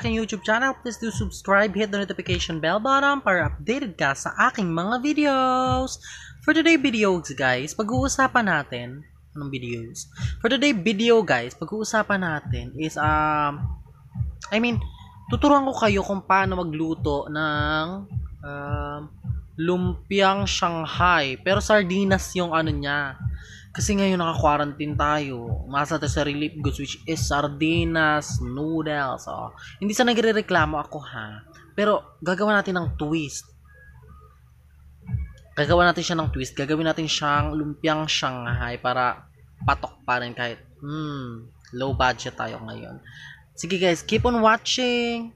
aking YouTube channel, please do subscribe, hit the notification bell button para updated ka sa aking mga videos. For today videos guys, pag-uusapan natin, anong videos? For today video guys, pag-uusapan natin is, um, I mean, tuturuan ko kayo kung paano magluto ng um, lumpiang Shanghai. Pero sardinas yung ano niya. Kasi ngayon naka-quarantine tayo. Masa tayo sa relief goods which is sardinas, noodles. Oh. Hindi sa nagre-reklamo ako ha. Pero gagawa natin ng twist. Gagawa natin siya ng twist. Gagawin natin siyang lumpiang Shanghai para patok pa rin kahit hmm, low budget tayo ngayon. Sige guys, keep on watching.